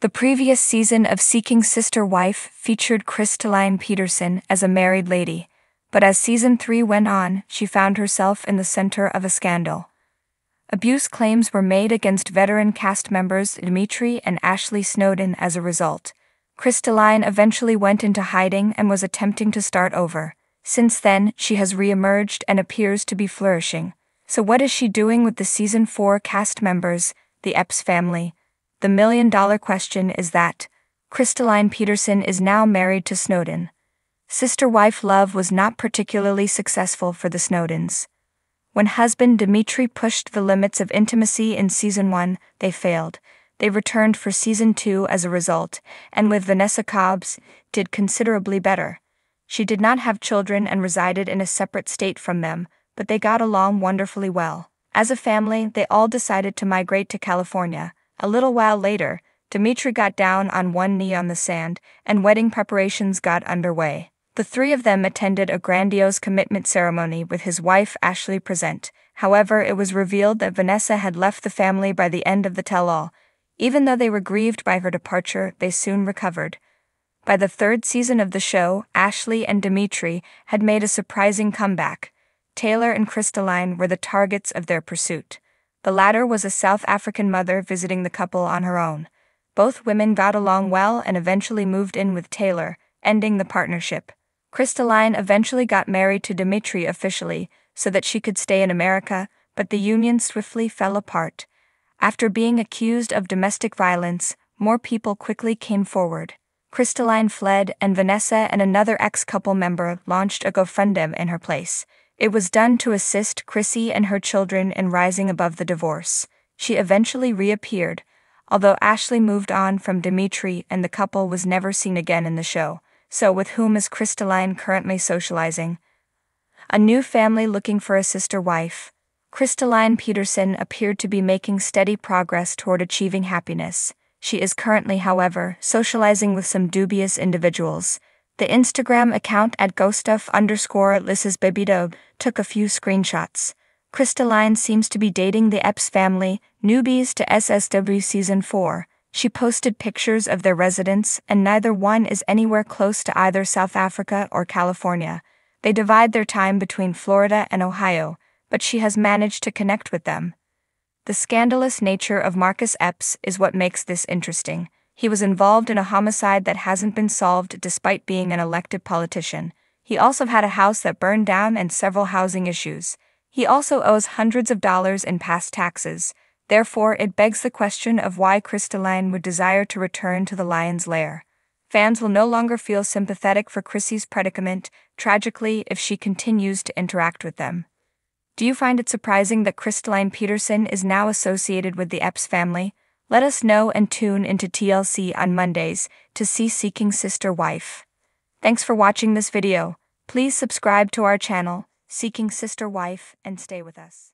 The previous season of Seeking Sister Wife featured Christeline Petersen as a married lady, but as season 3 went on, she found herself in the center of a scandal. Abuse claims were made against veteran cast members Dimitri and Ashley Snowden as a result. Christeline eventually went into hiding and was attempting to start over. Since then, she has reemerged and appears to be flourishing. So, what is she doing with the season 4 cast members, the Epps family? The million dollar question is that Christeline Petersen is now married to Snowden. Sister wife love was not particularly successful for the Snowdens. When husband Dimitri pushed the limits of intimacy in season 1, they failed. They returned for season 2 as a result, and with Vanessa Cobbs, did considerably better. She did not have children and resided in a separate state from them, but they got along wonderfully well. As a family, they all decided to migrate to California, a little while later, Dimitri got down on one knee on the sand, and wedding preparations got underway. The three of them attended a grandiose commitment ceremony with his wife Ashley present. However, it was revealed that Vanessa had left the family by the end of the tell all. Even though they were grieved by her departure, they soon recovered. By the third season of the show, Ashley and Dimitri had made a surprising comeback. Taylor and Christeline were the targets of their pursuit. The latter was a South African mother visiting the couple on her own. Both women got along well and eventually moved in with Taylor, ending the partnership. Christeline eventually got married to Dimitri officially so that she could stay in America, but the union swiftly fell apart. After being accused of domestic violence, more people quickly came forward. Christeline fled, and Vanessa and another ex couple member launched a GoFundMe in her place. It was done to assist Chrissy and her children in rising above the divorce. She eventually reappeared, although Ashley moved on from Dimitri and the couple was never seen again in the show. So, with whom is Christeline currently socializing? A new family looking for a sister wife. Christeline Petersen appeared to be making steady progress toward achieving happiness. She is currently, however, socializing with some dubious individuals. The Instagram account at Gustav underscore Lissa's Babydo took a few screenshots. Christeline seems to be dating the Epps family, newbies to SSW Season 4. She posted pictures of their residence, and neither one is anywhere close to either South Africa or California. They divide their time between Florida and Ohio, but she has managed to connect with them. The scandalous nature of Marcus Epps is what makes this interesting. He was involved in a homicide that hasn't been solved despite being an elected politician. He also had a house that burned down and several housing issues. He also owes hundreds of dollars in past taxes. Therefore, it begs the question of why Christeline would desire to return to the lion's lair. Fans will no longer feel sympathetic for Chrissy's predicament, tragically, if she continues to interact with them. Do you find it surprising that Christeline Petersen is now associated with the Epps family? Let us know and tune into TLC on Mondays to see Seeking Sister Wife. Thanks for watching this video. Please subscribe to our channel, Seeking Sister Wife, and stay with us.